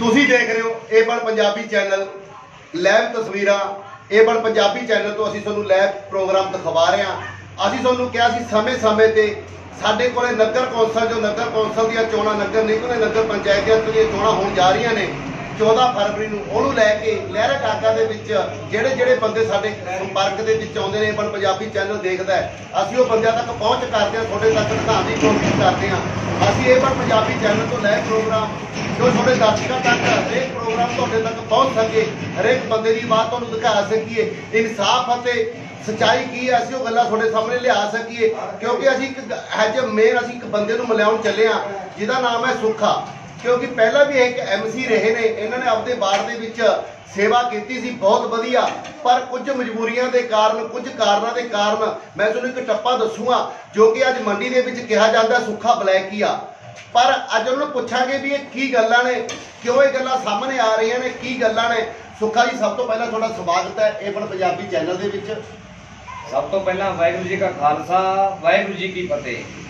ਤੁਸੀਂ ਦੇਖ ਰਹੇ ਹੋ, ਇਹ ਬਣ ਪੰਜਾਬੀ ਚੈਨਲ ਲਾਈਵ ਤਸਵੀਰਾਂ, ਇਹ ਬਣ ਪੰਜਾਬੀ ਚੈਨਲ ਤੋਂ ਅਸੀਂ ਤੁਹਾਨੂੰ ਲਾਈਵ ਪ੍ਰੋਗਰਾਮ ਦਿਖਵਾ ਰਹੇ ਹਾਂ। ਅਸੀਂ ਤੁਹਾਨੂੰ ਕਿਹਾ ਸੀ ਸਮੇਂ-ਸਮੇਂ ਤੇ ਸਾਡੇ ਕੋਲੇ ਨਗਰ ਕੌਂਸਲ, ਜੋ ਨਗਰ ਕੌਂਸਲ ਦੀਆਂ ਚੋਣਾਂ, ਨਗਰ ਨਿਗਮ ਦੇ ਨਗਰ ਪੰਚਾਇਤ ਦੀਆਂ ਦੀਆਂ ਚੋਣਾਂ ਹੋਣ ਜਾ ਰਹੀਆਂ ਨੇ 14 ਫਰਵਰੀ ਨੂੰ ਉਹਨੂੰ ਲੈ ਕੇ ਲਹਿਰਾ ਕਾਕਾ ਦੇ ਵਿੱਚ ਜਿਹੜੇ ਜਿਹੜੇ ਬੰਦੇ ਸਾਡੇ ਸੰਪਰਕ ਦੇ ਵਿੱਚ ਆਉਂਦੇ ਨੇ ਬਣ ਪੰਜਾਬੀ ਚੈਨਲ ਦੇਖਦਾ ਅਸੀਂ ਉਹ ਬੰਦਿਆਂ ਤੱਕ ਪਹੁੰਚ ਕਰਦੇ ਹਾਂ, ਤੁਹਾਡੇ ਤੱਕ ਦਿਖਾਉਣ ਦੀ ਕੋਸ਼ਿਸ਼ ਕਰਦੇ ਹਾਂ। ਅਸੀਂ ਇਹ ਬਣ ਪੰਜਾਬੀ ਚੈਨਲ ਤੋਂ ਲੈ ਪ੍ਰੋਗਰਾਮ ਜੋ ਤੁਹਾਡੇ ਦਰਸ਼ਕਾਂ ਤੱਕ, ਹਰੇਕ ਪ੍ਰੋਗਰਾਮ ਤੁਹਾਡੇ ਤੱਕ ਪਹੁੰਚ ਸਕੇ, ਹਰੇਕ ਬੰਦੇ ਦੀ ਬਾਤ ਤੁਹਾਨੂੰ ਦਿਖਾ ਸਕੀਏ। ਇਨਸਾਫ ਅਤੇ ਸਚਾਈ ਕੀ ਹੈ, ਅਸੀਂ ਉਹ ਗੱਲਾਂ ਤੁਹਾਡੇ ਸਾਹਮਣੇ ਲਿਆ ਸਕੀਏ, ਕਿਉਂਕਿ ਅਸੀਂ ਇੱਕ ਐਜ ਮੇਨ ਅਸੀਂ ਇੱਕ ਬੰਦੇ ਨੂੰ ਮਿਲਾਉਣ ਚੱਲੇ ਹਾਂ, ਜਿਹਦਾ ਨਾਮ ਹੈ ਸੁੱਖਾ। ਕਿਉਂਕਿ ਪਹਿਲਾਂ ਵੀ ਇਹ ਇੱਕ ਐਮਸੀ ਰਹੇ ਨੇ, ਇਹਨਾਂ ਨੇ ਆਪਦੇ ਵਾਰਡ ਦੇ ਵਿੱਚ ਸੇਵਾ ਕੀਤੀ ਸੀ, ਬਹੁਤ ਵਧੀਆ। ਪਰ ਕੁਝ ਮਜਬੂਰੀਆਂ ਦੇ ਕਾਰਨ, ਕੁਝ ਕਾਰਨਾਂ ਦੇ ਕਾਰਨ ਮੈਂ ਤੁਹਾਨੂੰ ਇੱਕ ਟੱਪਾ ਦੱਸੂਗਾ, ਜੋ ਕਿ ਅੱਜ ਮੰਡੀ ਦੇ ਵਿੱਚ ਕਿਹਾ ਜਾਂਦਾ ਸੁੱਖਾ ਬਲੈਕ ਆ। ਪਰ ਅੱਜ ਉਹਨਾਂ ਨੂੰ ਪੁੱਛਾਂਗੇ ਵੀ ਇਹ ਕੀ ਗੱਲਾਂ ਨੇ, ਕਿਉਂ ਇਹ ਗੱਲਾਂ ਸਾਹਮਣੇ ਆ ਰਹੀਆਂ ਨੇ, ਕੀ ਗੱਲਾਂ ਨੇ? ਸੁੱਖਾ ਜੀ, ਸਭ ਤੋਂ ਪਹਿਲਾਂ ਤੁਹਾਡਾ ਸਵਾਗਤ ਹੈ ਇਹ ਪੰਜਾਬੀ ਚੈਨਲ ਦੇ ਵਿੱਚ। ਸਭ ਤੋਂ ਪਹਿਲਾਂ ਵਾਹਿਗੁਰੂ ਜੀ ਕਾ ਖਾਲਸਾ, ਵਾਹਿਗੁਰੂ ਜੀ ਕੀ ਫਤਿਹ।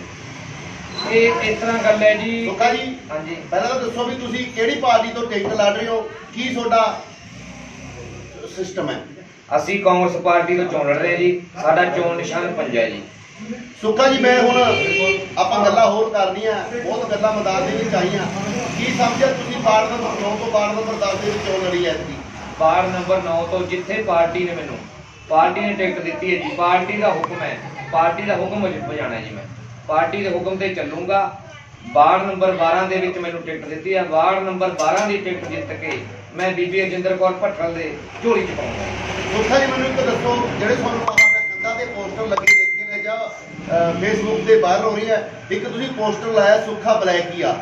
ਇਹ ਇਸ ਤਰ੍ਹਾਂ ਗੱਲ ਹੈ ਜੀ। ਸੁੱਖਾ ਜੀ ਹਾਂਜੀ। ਪਹਿਲਾਂ ਤਾਂ ਦੱਸੋ ਵੀ ਤੁਸੀਂ ਕਿਹੜੀ ਪਾਰਟੀ ਤੋਂ ਟਿਕਟ ਲੜ ਰਹੇ ਹੋ? ਕੀ ਤੁਹਾਡਾ ਸਿਸਟਮ ਹੈ? ਅਸੀਂ ਕਾਂਗਰਸ ਪਾਰਟੀ ਤੋਂ ਚੋਣ ਲੜ ਰਹੇ ਹਾਂ ਜੀ। ਸਾਡਾ ਚੋਣ ਨਿਸ਼ਾਨ ਪੰਜਾ ਜੀ। ਸੁੱਖਾ ਜੀ ਮੈਂ ਹੁਣ ਆਪਾਂ ਗੱਲਾਂ ਹੋਰ ਕਰਨੀਆਂ ਬਹੁਤ ਗੱਲਾਂ ਮੈਦਾਨ ਦੇ ਵਿੱਚ ਆਈਆਂ। ਕੀ ਸਮਝਿਆ ਤੁਸੀਂ ਵਾਰਡ ਨੰਬਰ 9 ਤੋਂ ਵਾਰਡ ਨੰਬਰ 10 ਦੇ ਵਿੱਚ ਚੋਣ ਲੜੀ ਐਤਕੀ ਵਾਰਡ ਨੰਬਰ 9 ਤੋਂ ਜਿੱਥੇ ਪਾਰਟੀ ਨੇ ਮੈਨੂੰ ਪਾਰਟੀ ਨੇ ਟਿਕਟ ਦਿੱਤੀ ਹੈ ਜੀ। ਪਾਰਟੀ ਦਾ ਹੁਕਮ ਹੈ। ਪਾਰਟੀ ਦਾ ਹੁਕਮ ਵਜਾਣਾ ਜੀ ਮੈਂ। ਪਾਰਟੀ ਦੇ ਹੁਕਮ ਤੇ ਚੱਲੂੰਗਾ। ਵਾਰਡ ਨੰਬਰ 12 ਦੇ ਵਿੱਚ ਮੈਨੂੰ ਟਿਕਟ ਦਿੱਤੀ ਹੈ ਵਾਰਡ ਨੰਬਰ 12 ਦੀ ਟਿਕਟ ਜਿੱਤ ਕੇ ਮੈਂ ਬੀਬੀ ਅਜਿੰਦਰ ਕੌਰ ਭੱਠਲ ਦੇ ਝੋਲੀ ਚ ਪਾਉਂਗਾ ਸੁੱਖਾ ਜੀ ਮੈਨੂੰ ਇੱਕ ਦੱਸੋ ਜਿਹੜੇ ਤੁਹਾਨੂੰ ਆਹ ਮੈਂ ਕੰਧਾਂ ਤੇ ਪੋਸਟਰ ਲੱਗੇ ਦੇਖੇ ਨੇ ਜਾਂ ਫੇਸਬੁੱਕ ਤੇ ਵਾਇਰਲ ਹੋ ਰਹੀ ਹੈ ਇੱਕ ਤੁਸੀਂ ਪੋਸਟਰ ਲਾਇਆ ਸੁੱਖਾ ਬਲੈਕੀਆ।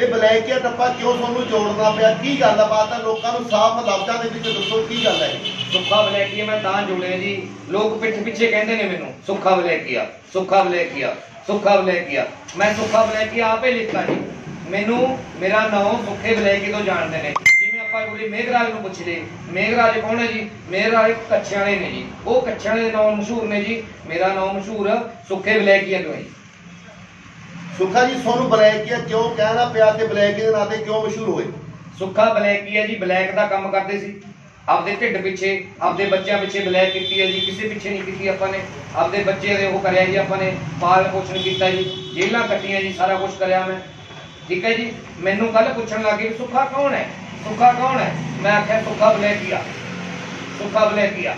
ਇਹ ਬਲੈਕੀਆ ਟੱਪਾ ਕਿਉਂ ਤੁਹਾਨੂੰ ਜੋੜਨਾ ਪਿਆ? ਕੀ ਗੱਲ ਬਾਤ ਹੈ ਲੋਕਾਂ ਨੂੰ ਸਾਫ਼ ਲਫ਼ਜ਼ਾਂ ਦੇ ਵਿੱਚ ਦੱਸੋ ਕੀ ਗੱਲ ਹੈ ਸੁੱਖਾ ਬਲੈਕੀਆ ਮੈਂ ਤਾਂ ਜੋੜਿਆ ਜੀ। ਲੋਕ ਪਿੱਠ ਪਿੱਛੇ ਕਹਿੰਦੇ ਨੇ ਮੈਨੂੰ ਸੁੱਖਾ ਬਲੈਕੀਆ ਸੁੱਖਾ ਬਲੈਕੀਆ। ਸੁੱਖਾ ਬਲੈਕੀਆ ਮੈਂ ਸੁੱਖਾ ਬਲੈਕੀਆ ਆਪੇ ਲਿਖਤਾ ਜੀ। ਮੈਨੂੰ ਮੇਰਾ ਨਾਮ ਸੁੱਖੇ ਬਲੈਕੀ ਤੋਂ ਜਾਣਦੇ ਨੇ। ਜਿਵੇਂ ਆਪਾਂ ਕੋਈ ਮੇਘਰਾਜ ਨੂੰ ਪੁੱਛ ਲਏ ਮੇਘਰਾਜ ਕੌਣ ਹੈ ਜੀ? ਮੇਘਰਾਜ ਕੱਛੇ ਵਾਲੇ ਨੇ ਜੀ। ਉਹ ਕੱਛੇ ਵਾਲੇ ਦੇ ਨਾਮ ਮਸ਼ਹੂਰ ਨੇ ਜੀ। ਮੇਰਾ ਨਾਮ ਮਸ਼ਹੂਰ ਸੁੱਖੇ ਬਲੈਕੀਆ ਤੋਂ ਹੈ ਸੁੱਖਾ ਜੀ ਤੁਹਾਨੂੰ ਬਲੈਕੀਆ ਕਿਉਂ? ਕਹਿਣਾ ਪਿਆ ਤੇ ਬਲੈਕੀ ਦੇ ਨਾਂ ਤੇ ਕਿਉਂ ਮਸ਼ਹੂਰ ਹੋਏ? ਸੁੱਖਾ ਬਲੈਕੀਆ ਜੀ ਬਲੈਕ ਦਾ ਕੰਮ ਕਰਦੇ ਸੀ। ਆਪਦੇ ਢਿੱਡ ਪਿੱਛੇ, ਆਪਦੇ ਬੱਚਿਆਂ ਪਿੱਛੇ ਬਲੈਕ ਕੀਤੀ ਹੈ ਜੀ, ਕਿਸੇ ਪਿੱਛੇ ਨਹੀਂ ਕੀਤੀ ਆਪਾਂ ਨੇ। ਆਪਦੇ ਬੱਚੇ ਦੇ ਉਹ ਕਰਿਆ ਜੀ ਆਪਾਂ ਨੇ, ਪਾਲ ਪੋਸ਼ਣ ਕੀਤਾ ਜੀ ਜੇਲਾਂ ਕੱਟੀਆਂ ਜੀ, ਸਾਰਾ ਕੁਝ ਕਰਿਆ ਮੈਂ। ਠੀਕ ਹੈ ਜੀ? ਮੈਨੂੰ ਕੱਲ ਪੁੱਛਣ ਲੱਗੇ ਵੀ ਸੁੱਖਾ ਕੌਣ ਹੈ? ਸੁੱਖਾ ਕੌਣ ਹੈ? ਮੈਂ ਆਖਿਆ, ਸੁੱਖਾ ਬਲੈਕੀਆ। ਸੁੱਖਾ ਬਲੈਕੀਆ।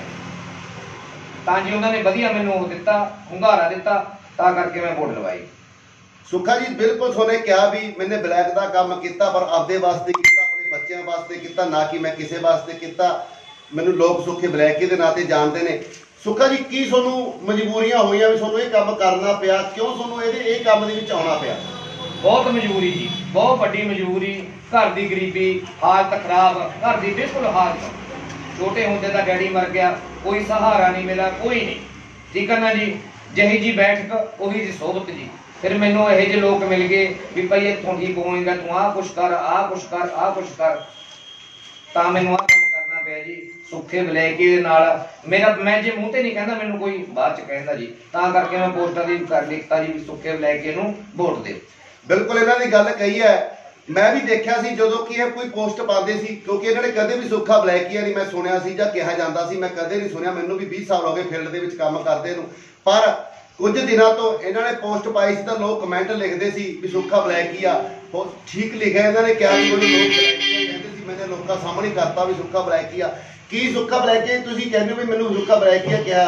ਤਾਂ ਜੀ ਉਹਨਾਂ ਨੇ ਵਧੀਆ ਮੈਨੂੰ ਉਹ ਦਿੱਤਾ, ਹੁੰਗਾਰਾ ਦਿੱਤਾ, ਤਾਂ ਕਰਕੇ ਮੈਂ ਵੋਟ ਲਵਾਈ। ਸੁੱਖਾ ਜੀ, ਬਿਲਕੁਲ ਤੁਹਾਨੇ ਕਿਹਾ ਵੀ ਮੈਨੇ ਬਲੈਕ ਦਾ ਕੰਮ ਕੀਤਾ, ਪਰ ਆਪਦੇ ਵਾਸਤੇ ਬੱਚਿਆਂ ਵਾਸਤੇ ਕੀਤਾ, ਨਾ ਕਿ ਮੈਂ ਕਿਸੇ ਵਾਸਤੇ ਕੀਤਾ। ਮੈਨੂੰ ਲੋਕ ਸੁੱਖੇ ਬਲੈਕੀ ਦੇ ਨਾਂ ਤੇ ਜਾਣਦੇ ਨੇ। ਸੁੱਖਾ ਜੀ, ਕੀ ਤੁਹਾਨੂੰ ਮਜਬੂਰੀਆਂ ਹੋਈਆਂ ਵੀ ਤੁਹਾਨੂੰ ਇਹ ਕੰਮ ਕਰਨਾ ਪਿਆ? ਕਿਉਂ ਤੁਹਾਨੂੰ ਇਹਦੇ, ਇਹ ਕੰਮ ਦੇ ਵਿੱਚ ਆਉਣਾ ਪਿਆ? ਬਹੁਤ ਮਜਬੂਰੀ ਜੀ, ਬਹੁਤ ਵੱਡੀ ਮਜਬੂਰੀ। ਘਰ ਦੀ ਗਰੀਬੀ, ਹਾਲਤ ਖਰਾਬ, ਘਰ ਦੀ ਬਿਲਕੁਲ ਹਾਲਤ। ਛੋਟੇ ਹੁੰਦੇ ਦਾ ਡੈਡੀ ਮਰ ਗਿਆ, ਕੋਈ ਸਹਾਰਾ ਨਹੀਂ ਮਿਲਾ ਕੋਈ ਨਹੀਂ। ਠੀਕ ਹੈ ਨਾ ਜੀ? ਜਿਹੀ ਜੀ ਬੈਠਕ, ਉਹੀ ਜੀ ਸੋਬਤ ਜੀ। ਫਿਰ ਮੈਨੂੰ ਇਹੋ ਜਿਹੇ ਲੋਕ ਮਿਲ ਗਏ ਵੀ ਭਾਈ ਇੱਥੋਂ ਠੀਕ ਹੋਏਗਾ ਤੂੰ ਆਹ ਕੁਛ ਕਰ, ਆਹ ਕੁਛ ਕਰ, ਆਹ ਕੁਛ ਕਰ। ਤਾਂ ਮੈਨੂੰ ਆਹ ਕੰਮ ਕਰਨਾ ਪਿਆ ਜੀ, ਸੁੱਖੇ ਬਲੈਕੀ ਦੇ ਨਾਲ। ਮੇਰਾ, ਮੈਂ ਜੇ ਮੂੰਹ ਤੇ ਨਹੀਂ ਕਹਿੰਦਾ, ਮੈਨੂੰ ਕੋਈ ਬਾਅਦ ਚ ਕਹਿੰਦਾ ਜੀ। ਤਾਂ ਕਰਕੇ ਮੈਂ ਪੋਸਟਾਂ ਦੀ ਕਰ ਲਿਖਤਾ ਜੀ ਸੁੱਖੇ ਬਲੈਕੀ ਨੂੰ ਵੋਟ ਦੇ। ਬਿਲਕੁਲ, ਇਹਨਾਂ ਦੀ ਗੱਲ ਕਹੀ ਹੈ। ਮੈਂ ਵੀ ਦੇਖਿਆ ਸੀ ਜਦੋਂ ਕਿ ਇਹ ਕੋਈ ਪੋਸਟ ਪਾਉਂਦੇ ਸੀ, ਕਿਉਂਕਿ ਇਹਨਾਂ ਨੇ ਕਦੇ ਵੀ ਸੁੱਖਾ ਬਲੈਕੀਆ ਨਹੀਂ ਮੈਂ ਸੁਣਿਆ ਸੀ ਜਾਂ ਕਿਹਾ ਜਾਂਦਾ ਸੀ, ਮੈਂ ਕਦੇ ਨਹੀਂ ਸੁਣਿਆ। ਮੈਨੂੰ ਵੀ 20 ਸਾਲ ਹੋ ਗਏ ਫੀਲਡ ਦੇ ਵਿੱਚ ਕੰਮ ਕਰਦੇ ਨੂੰ। ਪਰ ਕੁਝ ਦਿਨਾਂ ਤੋਂ ਇਹਨਾਂ ਨੇ ਪੋਸਟ ਪਾਈ ਸੀ ਤਾਂ ਲੋਕ ਕਮੈਂਟ ਲਿਖਦੇ ਸੀ ਵੀ ਸੁੱਖਾ ਬਲੈਕੀਆ ਉਹ ਠੀਕ ਲਿਖਿਆ ਇਹਨਾਂ ਨੇ ਕਿਹਾ ਵੀ ਮੈਨੂੰ ਲੋਕ ਕਹਿੰਦੇ ਸੀ ਮੈਨੇ ਲੋਕਾਂ ਸਾਹਮਣੇ ਕਰਤਾ ਵੀ ਸੁੱਖਾ ਬਲੈਕੀਆ ਕੀ ਸੁੱਖਾ ਬਲੈਕੀਆ ਤੁਸੀਂ ਕਹਿੰਦੇ ਹੋ ਵੀ ਮੈਨੂੰ ਸੁੱਖਾ ਬਲੈਕੀਆ ਕਿਹਾ।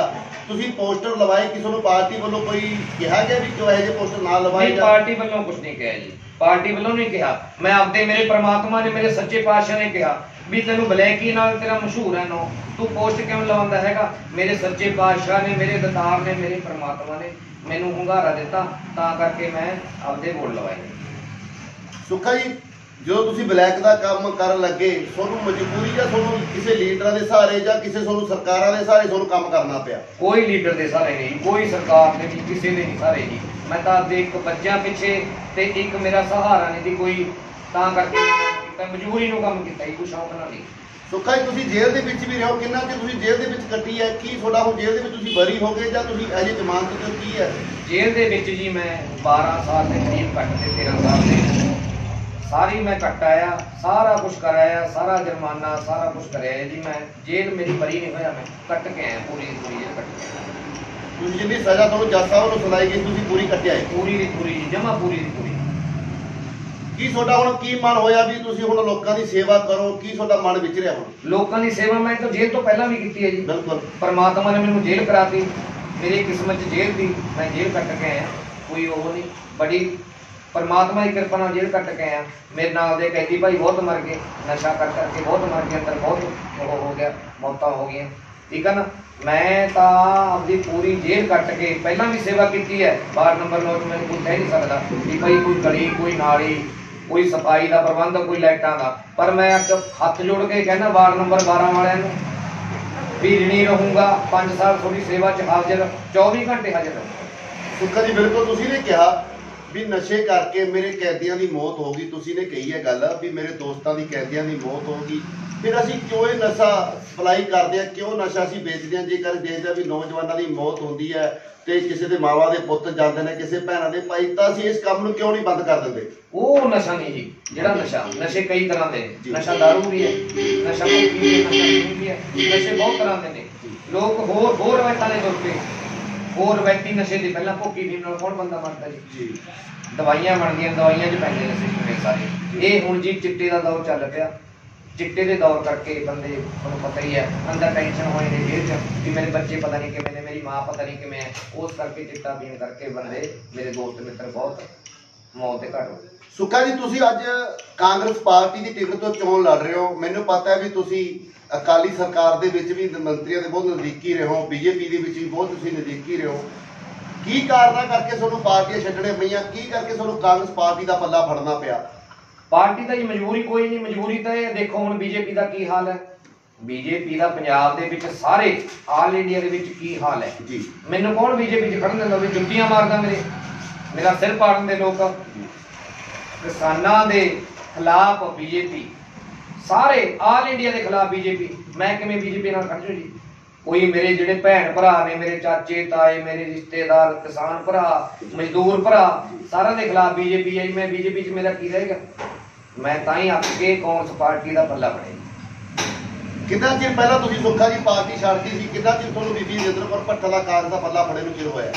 ਤੁਸੀਂ ਪੋਸਟਰ ਲਵਾਏ ਕਿਸੇ ਨੂੰ ਪਾਰਟੀ ਵੱਲੋਂ ਕੋਈ ਕਿਹਾ ਗਿਆ ਵੀ ਜੋ ਇਹੋ ਜਿਹੇ ਪੋਸਟਰ ਨਾ ਲਵਾਏ ਨਹੀਂ ਜਾਂ ਪਾਰਟੀ ਵੱਲੋਂ ਕੁਝ ਨਹੀਂ ਕਿਹਾ ਜੀ। ਪਾਰਟੀ ਵੱਲੋਂ ਨਹੀਂ ਕਿਹਾ। ਮੈਂ ਆਪਦੇ ਮੇਰੇ ਪ੍ਰਮਾਤਮਾ ਨੇ ਮੇਰੇ ਸੱਚੇ ਪਾਤਸ਼ਾਹ ਨੇ ਕਿਹਾ ਵੀ ਤੈਨੂੰ ਬਲੈਕੀ ਨਾਲ ਤੇਰਾ ਮਸ਼ਹੂਰ ਹੈ ਨੋ? ਤੂੰ ਪੋਸਟ ਕਿਉਂ ਲਵਾਉਂਦਾ ਹੈਗਾ? ਮੇਰੇ ਸੱਚੇ ਪਾਤਸ਼ਾਹ ਨੇ ਮੇਰੇ ਦਤਾਰ ਨੇ ਮੇਰੇ ਪ੍ਰਮਾਤਮਾ ਨੇ ਮੈਨੂੰ ਹੁੰਗਾਰਾ ਦਿੱਤਾ ਤਾਂ ਕਰਕੇ ਮੈਂ ਆਪਦੇ ਵੋਟ ਲਵਾਏ। ਸੁੱਖਾ ਜੀ ਜਦੋਂ ਤੁਸੀਂ ਬਲੈਕ ਦਾ ਕੰਮ ਕਰਨ ਲੱਗੇ ਤੁਹਾਨੂੰ ਮਜਬੂਰੀ ਜਾਂ ਤੁਹਾਨੂੰ ਕਿਸੇ ਲੀਡਰਾਂ ਦੇ ਸਹਾਰੇ ਜਾਂ ਕਿਸੇ ਤੁਹਾਨੂੰ ਸਰਕਾਰਾਂ ਦੇ ਸਹਾਰੇ ਤੁਹਾਨੂੰ ਕੰਮ ਕਰਨਾ ਪਿਆ? ਕੋਈ ਲੀਡਰ ਦੇ ਸਾਰੇ ਨਹੀਂ ਕੋਈ ਸਰਕਾਰ ਦੇ ਨਹੀਂ ਕਿਸੇ ਦੇ ਨਹੀਂ ਸਾਰੇ ਜੀ ਮੈਂ ਤਾਂ ਆਪਦੇ ਇੱਕ ਬੱਚਿਆਂ ਪਿੱਛੇ ਤੇ ਇੱਕ ਮੇਰਾ ਸਹਾਰਾ ਨਹੀਂ ਦੀ ਕੋਈ ਤਾਂ ਕਰਕੇ ਮੈਂ ਮਜਬੂਰੀ ਨੂੰ ਕੰਮ ਕੀਤਾ ਜੀ ਕੋਈ ਸ਼ੌਂਕ ਨਾਲ ਨਹੀਂ। ਸੁੱਖਾ ਜੀ ਤੁਸੀਂ ਜੇਲ੍ਹ ਦੇ ਵਿੱਚ ਵੀ ਰਹੋ ਕਿੰਨਾ ਕਿ ਤੁਸੀਂ ਜੇਲ੍ਹ ਦੇ ਵਿੱਚ ਕੱਟੀ ਹੈ ਕੀ ਤੁਹਾਡਾ ਹੁਣ ਜੇਲ੍ਹ ਦੇ ਵਿੱਚ ਤੁਸੀਂ ਬਰੀ ਹੋ ਗਏ ਜਾਂ ਤੁਸੀਂ ਅਜੇ ਜ਼ਮਾਨਤ ਤੇ ਕੀ ਹੈ? ਜੇਲ੍ਹ ਦੇ ਵਿੱਚ ਜੀ ਮੈਂ 12 ਸਾਲ ਦੇ ਕਰੀਬ ਕੱਟ ਤੇ 13 ਸਾਲ ਦੇ। ਸਾਰੀ ਮੈਂ ਕੱਟਾਇਆ ਸਾਰਾ ਕੁਝ ਕਰਾਇਆ ਸਾਰਾ ਜੁਰਮਾਨਾ ਸਾਰਾ ਕੁਝ ਕਰਾਇਆ ਜੀ ਮੈਂ। ਜੇਲ੍ਹ ਮੇਰੀ ਬਰੀ ਨਹੀਂ ਹੋਇਆ ਮੈਂ ਕੱਟ ਕੇ ਆਇਆ ਪੂਰੀ ਪੂਰੀ ਜੇਲ੍ਹ ਕੱਟ ਕੇ। ਆਇਆ ਜਿੰਨੀ ਸਜ਼ਾ ਤੁਹਾਨੂੰ ਜੱਜ ਸਾਹਿਬ ਨੂੰ ਸੁਣਾਈ ਗਈ ਤੁਸੀਂ ਪੂਰੀ ਕੱਟਿਆ ਹੈ। ਪੂਰੀ ਦੀ ਪੂਰੀ ਜਮਾ ਪੂਰੀ ਦੀ ਪੂਰੀ। ਕੀ ਤੁਹਾਡਾ ਹੁਣ ਕੀ ਮਨ ਹੋਇਆ ਵੀ ਤੁਸੀਂ ਹੁਣ ਲੋਕਾਂ ਦੀ ਸੇਵਾ ਕਰੋ? ਕੀ ਤੁਹਾਡਾ ਮਨ ਵਿਚਰਿਆ ਹੁਣ? ਲੋਕਾਂ ਦੀ ਸੇਵਾ ਮੈਂ ਤਾਂ ਜੇਲ੍ਹ ਤੋਂ ਪਹਿਲਾਂ ਵੀ ਕੀਤੀ ਹੈ ਜੀ। ਬਿਲਕੁਲ। ਪਰਮਾਤਮਾ ਨੇ ਮੈਨੂੰ ਜੇਲ੍ਹ ਕਰਾਤੀ ਮੇਰੀ ਕਿਸਮਤ 'ਚ ਜੇਲ੍ਹ ਦੀ ਮੈਂ ਜੇਲ੍ਹ ਕੱਟ ਕੇ ਆਇਆ। ਕੋਈ ਉਹ ਨਹੀਂ ਬੜੀ ਪਰਮਾਤਮਾ ਦੀ ਕਿਰਪਾ ਨਾਲ ਜੇਲ੍ਹ ਕੱਟ ਕੇ ਆਇਆ। ਮੇਰੇ ਨਾਲ ਦੇ ਕੈਦੀ ਭਾਈ ਬਹੁਤ ਮਰ ਗਏ ਨਸ਼ਾ ਕਰ ਕਰਕੇ ਬਹੁਤ ਮਰ ਗਏ ਅੰਦਰ ਬਹੁਤ ਉਹ ਹੋ ਗਿਆ ਮੌਤਾਂ ਹੋ ਗਈਆਂ। ਠੀਕ ਹੈ ਨਾ? ਮੈਂ ਤਾਂ ਆਪਦੀ ਪੂਰੀ ਜੇਲ੍ਹ ਕੱਟ ਕੇ ਪਹਿਲਾਂ ਵੀ ਸੇਵਾ ਕੀਤੀ ਹੈ। ਵਾਰਡ ਨੰਬਰ 9 ਚ ਮੈਨੂੰ ਕੋਈ ਕਹਿ ਨਹੀਂ ਸਕਦਾ ਕਿ ਭਾਈ ਕੋਈ ਗਲੀ, ਕੋਈ ਨਾਲੀ, ਕੋਈ ਸਫ਼ਾਈ ਦਾ ਪ੍ਰਬੰਧ, ਕੋਈ ਲਾਈਟਾਂ ਦਾ। ਪਰ ਮੈਂ ਅੱਜ ਹੱਥ ਜੋੜ ਕੇ ਕਹਿੰਦਾ ਵਾਰਡ ਨੰਬਰ 12 ਵਾਲਿਆਂ ਨੂੰ ਵੀ ਰਿਣੀ ਰਹੂੰਗਾ। 5 ਸਾਲ ਤੁਹਾਡੀ ਸੇਵਾ 'ਚ ਹਾਜ਼ਰ 24 ਘੰਟੇ ਹਾਜ਼ਰ ਰਹੂੰਗਾ। ਸੁੱਖਾ ਜੀ, ਬਿਲਕੁਲ ਤੁਸੀਂ ਨੇ ਕਿਹਾ ਵੀ ਨਸ਼ੇ ਕਰਕੇ ਮੇਰੇ ਕੈਦੀਆਂ ਦੀ ਮੌਤ ਹੋ ਗਈ। ਤੁਸੀਂ ਨੇ ਕਹੀ ਹੈ ਗੱਲ ਵੀ ਮੇਰੇ ਦੋਸਤਾਂ ਦੀ ਕੈਦੀਆਂ ਦੀ ਮੌਤ ਹੋ ਗਈ। ਫਿਰ ਅਸੀਂ ਕਿਉਂ ਇਹ ਨਸ਼ਾ ਸਪਲਾਈ ਕਰਦੇ ਆ? ਕਿਉਂ ਨਸ਼ਾ ਅਸੀਂ ਵੇਚਦੇ ਆ? ਜੇਕਰ ਦੇਖਦੇ ਆ ਵੀ ਨੌਜਵਾਨਾਂ ਦੀ ਮੌਤ ਹੁੰਦੀ ਹੈ ਤੇ ਕਿਸੇ ਦੇ ਮਾਵਾ ਦੇ ਪੁੱਤ ਜਾਂਦੇ ਨੇ ਕਿਸੇ ਭੈਣਾਂ ਦੇ ਭਾਈ ਤਾਂ ਅਸੀਂ ਇਸ ਕੰਮ ਨੂੰ ਕਿਉਂ ਨਹੀਂ ਬੰਦ ਕਰ ਦਿੰਦੇ? ਉਹ ਨਸ਼ਾ ਨਹੀਂ ਜੀ ਜਿਹੜਾ ਨਸ਼ਾ ਨਸ਼ੇ ਕਈ ਤਰ੍ਹਾਂ ਦੇ। ਨੇ। ਨਸ਼ਾ ਦਾਰੂ ਵੀ ਹੈ ਨਸ਼ਾ ਭੁੱਕੀ ਵੀ ਹੈ ਨਸ਼ਾ ਅਫੀਮ ਵੀ ਹੈ ਨਸ਼ੇ ਬਹੁਤ ਤਰ੍ਹਾਂ ਦੇ ਨੇ। ਲੋਕ ਹੋਰ ਹੋਰ ਵੈਤਾਂ ਦੇ ਤੁਰ ਪਏ। ਹੋਰ ਵਿਅਕਤੀ ਨਸ਼ੇ ਦੇ ਪਹਿਲਾਂ ਭੁੱਕੀ ਵੀ ਨਾਲ ਕੌਣ ਬੰਦਾ ਮਰਦਾ ਜੀ? ਜੀ। ਦਵਾਈਆਂ ਬਣਦੀਆਂ ਦਵਾਈਆਂ 'ਚ ਪੈਂਦੇ ਨੇ ਸਿਸਟਮ ਇਹ ਸਾਰੇ। ਇਹ ਹੁਣ ਜੀ ਚਿੱਟੇ ਦਾ ਦੌਰ ਚੱਲ ਪਿਆ। ਚਿੱਟੇ ਦੇ ਦੌਰ ਕਰਕੇ ਬੰਦੇ ਤੁਹਾਨੂੰ ਪਤਾ ਹੀ ਹੈ ਅੰਦਰ ਟੈਨਸ਼ਨ ਹੋਏ ਨੇ ਜੇਲ੍ਹ 'ਚ ਵੀ ਮੇਰੇ ਬੱਚੇ ਪਤਾ ਨਹੀਂ ਕਿਵੇਂ ਨੇ ਮੇਰੀ ਮਾਂ ਪਤਾ ਨਹੀਂ ਕਿਵੇਂ ਹੈ। ਉਸ ਕਰਕੇ ਚਿੱਟਾ ਪੀਣ ਕਰਕੇ ਬੰਦੇ ਮੇਰੇ ਦੋਸਤ ਮਿੱਤਰ ਬਹੁਤ ਮੌਤ ਦੇ ਘਾਟ ਸੁੱਖਾ ਜੀ ਤੁਸੀਂ ਅੱਜ ਕਾਂਗਰਸ ਪਾਰਟੀ ਦੀ ਟਿਕਟ ਤੋਂ ਚੋਣ ਲੜ ਰਹੇ ਹੋ। ਮੈਨੂੰ ਪਤਾ ਹੈ ਵੀ ਤੁਸੀਂ ਅਕਾਲੀ ਸਰਕਾਰ ਦੇ ਵਿੱਚ ਵੀ ਮੰਤਰੀਆਂ ਦੇ ਬਹੁਤ ਨਜ਼ਦੀਕੀ ਰਹੇ ਹੋ ਬੀਜੇਪੀ ਦੇ ਵਿੱਚ ਵੀ ਬਹੁਤ ਤੁਸੀਂ ਨਜ਼ਦੀਕੀ ਰਹੇ ਹੋ। ਕੀ ਕਾਰਨਾਂ ਕਰਕੇ ਤੁਹਾਨੂੰ ਪਾਰਟੀਆਂ ਛੱਡਣੇ ਪਈਆਂ? ਕੀ ਕਰਕੇ ਤੁਹਾਨੂੰ ਕਾਂਗਰਸ ਪਾਰਟੀ ਦਾ ਪੱਲਾ ਫੜਨਾ ਪਿਆ? ਪਾਰਟੀ ਤਾਂ ਜੀ ਮਜਬੂਰੀ ਕੋਈ ਨਹੀਂ ਮਜਬੂਰੀ ਤਾਂ ਇਹ ਦੇਖੋ ਹੁਣ ਬੀਜੇਪੀ ਦਾ ਕੀ ਹਾਲ ਹੈ। ਬੀਜੇਪੀ ਦਾ ਪੰਜਾਬ ਦੇ ਵਿੱਚ ਸਾਰੇ ਆਲ ਇੰਡੀਆ ਦੇ ਵਿੱਚ ਕੀ ਹਾਲ ਹੈ? ਜੀ। ਮੈਨੂੰ ਕੌਣ ਬੀਜੇਪੀ 'ਚ ਖੜਨ ਦਿੰਦਾ ਵੀ ਜੁੱਤੀਆਂ ਮਾਰਦਾ ਮੇਰੇ? ਮੇਰਾ ਸਿਰ ਪਾੜਨ ਦੇ ਲੋਕ। ਕਿਸਾਨਾਂ ਦੇ ਖਿਲਾਫ ਬੀਜੇਪੀ ਸਾਰੇ ਆਲ ਇੰਡੀਆ ਦੇ ਖਿਲਾਫ ਬੀਜੇਪੀ ਮੈਂ ਕਿਵੇਂ ਬੀਜੇਪੀ ਨਾਲ ਖੜ ਜਾਊਂ ਜੀ? ਕੋਈ ਮੇਰੇ ਜਿਹੜੇ ਭੈਣ ਭਰਾ ਨੇ ਮੇਰੇ ਚਾਚੇ ਤਾਏ ਮੇਰੇ ਰਿਸ਼ਤੇਦਾਰ ਕਿਸਾਨ ਭਰਾ ਮਜ਼ਦੂਰ ਭਰਾ ਸਾਰਿਆਂ ਦੇ ਖਿਲਾਫ ਬੀਜੇਪੀ ਹੈ ਜੀ। ਮੈਂ ਬੀਜੇਪੀ 'ਚ ਮੇਰਾ ਕੀ ਰਹੇਗਾ? ਮੈਂ ਤਾਂ ਹੀ ਅੱਕ ਕੇ ਕਾਂਗਰਸ ਪਾਰਟੀ ਦਾ ਪੱਲਾ ਫੜਿਆ ਕਿੰਨਾ ਚਿਰ ਪਹਿਲਾਂ ਤੁਸੀਂ ਸੁੱਖਾ ਜੀ ਪਾਰਟੀ ਛੱਡਦੀ ਸੀ? ਕਿੰਨਾ ਚਿਰ ਤੁਹਾਨੂੰ ਬੀਬੀ ਰਜਿੰਦਰ ਕੌਰ ਭੱਠਾ ਦਾ ਕਾਂਗਰਸ ਦਾ ਪੱਲਾ ਫੜੇ ਨੂੰ ਚਿਰ ਹੋਇਆ?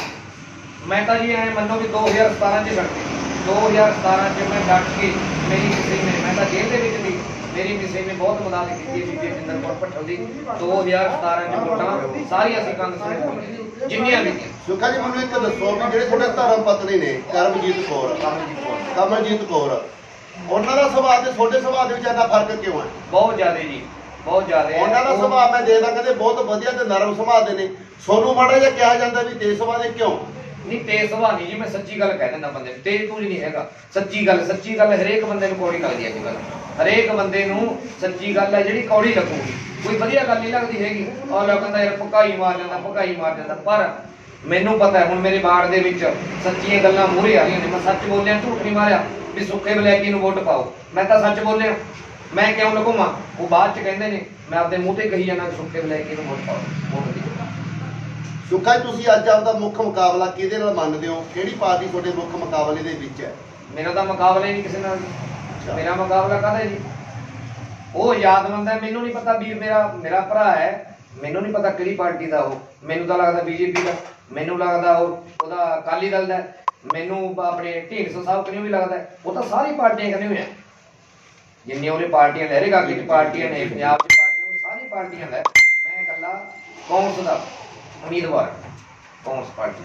ਮੈਂ ਤਾਂ ਜੀ ਐ ਮੰਨੋ ਵੀ 2017 ਚ ਛੱਡ ਦਿੱਤੀ 2017 ਚ ਮੈਂ ਡਟ ਕੇ ਮੇਰੀ ਕਿਸੇ ਨੇ ਮੈਂ ਤਾਂ ਜੇਲ੍ਹ ਦੇ ਵਿੱਚ ਸੀ। ਮੇਰੀ ਕਿਸੇ ਨੇ ਬਹੁਤ ਮਦਦ ਕੀਤੀ ਬੀਬੀ ਜਿੰਦਰ ਕੌਰ ਭੱਟਲ ਦੀ। 2017 ਚ ਵੋਟਾਂ ਸਾਰੀਆਂ ਨੂੰ ਪਾਈਆਂ। ਜਿੰਨੀਆਂ ਵੀ ਨੇ। ਸੁੱਖਾ ਜੀ ਮੈਨੂੰ ਇੱਕ ਦੱਸੋ ਵੀ ਜਿਹੜੇ ਤੁਹਾਡੇ ਧਰਮ ਪਤਨੀ ਨੇ ਕਰਮਜੀਤ ਕੌਰ ਕਮਲਜੀਤ ਕੌਰ। ਉਹਨਾਂ ਦਾ ਸੁਭਾਅ ਤੇ ਤੁਹਾਡੇ ਸੁਭਾਅ ਦੇ ਵਿੱਚ ਇੰਨਾ ਫ਼ਰਕ ਕਿਉਂ ਹੈ? ਬਹੁਤ ਜ਼ਿਆਦਾ ਜੀ ਬਹੁਤ ਜ਼ਿਆਦਾ। ਉਹਨਾਂ ਦਾ ਸੁਭਾਅ ਮੈਂ ਦੇਖਦਾ ਕਹਿੰਦੇ ਬਹੁਤ ਵਧੀਆ ਤੇ ਨਰਮ ਸੁਭਾਅ ਦੇ ਨੇ। ਸੋਨੂੰ ਮਾੜਾ ਜਿਹਾ ਕਿਹਾ ਜਾਂਦਾ ਵੀ ਤੇਜ਼ ਸੁਭਾਅ ਦੇ ਕਿਉਂ? ਨਹੀਂ ਤੇਜ਼ ਸੁਭਾਅ ਨਹੀਂ ਜੀ ਮੈਂ ਸੱਚੀ ਗੱਲ ਕਹਿ ਦਿੰਦਾ ਬੰਦੇ ਨੂੰ। ਤੇਜ਼ ਤੂੰ ਨਹੀਂ ਹੈਗਾ। ਸੱਚੀ ਗੱਲ ਸੱਚੀ ਗੱਲ ਹਰੇਕ ਬੰਦੇ ਨੂੰ ਕੌੜੀ ਲੱਗਦੀ ਹੈ ਅੱਜ ਕੱਲ੍ਹ। ਹਰੇਕ ਬੰਦੇ ਨੂੰ ਸੱਚੀ ਗੱਲ ਹੈ ਜਿਹੜੀ ਕੌੜੀ ਲੱਗੂਗੀ। ਕੋਈ ਵਧੀਆ ਗੱਲ ਨਹੀਂ ਲੱਗਦੀ ਹੈਗੀ। ਉਹ ਲੋਕ ਕਹਿੰਦਾ ਯਾਰ ਭਕਾਈ ਮਾਰ ਜਾਂਦਾ ਭਕਾਈ ਮਾਰ ਜਾਂਦਾ। ਪਰ ਮੈਨੂੰ ਪਤਾ ਹੈ ਹੁਣ ਮੇਰੇ ਬਾੜ ਦੇ ਵਿੱਚ ਸੱਚੀਆਂ ਗੱਲਾਂ ਮੂਹਰੇ ਆ ਰਹੀਆਂ ਨੇ। ਮੈਂ ਸੱਚ ਬੋਲਿਆ ਝੂਠ ਨਹੀਂ ਮਾਰਿਆ ਵੀ ਸੁੱਖੇ ਬਲੈਕੀ ਨੂੰ ਵੋਟ ਪਾਓ। ਮੈਂ ਤਾਂ ਸੱਚ ਬੋਲਿਆ। ਮੈਂ ਕਿਉਂ ਲਗੂਮਾ ਉਹ ਬਾਅਦ ਚ ਕਹਿੰਦੇ ਨੇ ਮੈਂ ਆਪਦੇ ਮੂੰਹ ਤੇ ਕਹੀ ਜਾਂਦਾ ਸੁੱਖੇ ਬਲੈਕੀ ਨੂੰ ਵੋਟ ਪਾਓ। ਵੋਟ ਦਿਓ। ਸੁੱਖਾ ਤੁਸੀਂ ਅੱਜ ਆਪਦਾ ਮੁੱਖ ਮੁਕਾਬਲਾ ਕਿਹਦੇ ਨਾਲ ਮੰਨਦੇ ਹੋ? ਕਿਹੜੀ ਪਾਰਟੀ ਤੁਹਾਡੇ ਮੁੱਖ ਮੁਕਾਬਲੇ ਦੇ ਵਿੱਚ ਹੈ? ਮੇਰਾ ਤਾਂ ਮੁਕਾਬਲਾ ਹੀ ਨਹੀਂ ਕਿਸੇ ਨਾਲ। ਮੇਰਾ ਮੁਕਾਬਲਾ ਕਾਹਦਾ ਜੀ? ਉਹ ਯਾਦਵੰਦ ਹੈ ਮੈਨੂੰ ਨਹੀਂ ਪਤਾ ਵੀਰ ਮੇਰਾ ਮੇਰਾ ਭਰਾ ਹੈ। ਮੈਨੂੰ ਨਹੀਂ ਪਤਾ ਕਿਹੜੀ ਪਾਰਟੀ ਦਾ ਉਹ। ਮੈਨੂੰ ਤਾਂ ਲੱਗਦਾ ਬੀਜੇਪੀ ਦਾ। ਮੈਨੂੰ ਲੱਗਦਾ ਉਹ, ਉਹਦਾ ਅਕਾਲੀ ਦਲ ਦਾ। ਮੈਨੂੰ ਆਪਣੇ ਢੀਂਡਸਾ ਸਾਹਿਬ ਕਰਿਓ ਵੀ ਲੱਗਦਾ ਉਹ ਤਾਂ ਸਾਰੀ ਪਾਰਟੀਆਂ ਕਹਿੰਦੇ ਹੋਏ ਆ। ਜਿੰਨੀਆਂ ਉਹਨੇ ਪਾਰਟੀਆਂ ਲਹਿਰੇ ਕਾਕੀ ਚ ਪਾਰਟੀਆਂ ਨੇ, ਪੰਜਾਬ ਚ ਪਾਰਟੀਆਂ ਉਹ ਸਾਰੀ ਪਾਰਟੀਆਂ ਦਾ ਮੈਂ ਇਕੱਲਾ ਕਾਂਗਰਸ ਦਾ ਉਮੀਦਵਾਰ ਕਾਂਗਰਸ ਪਾਰਟੀ।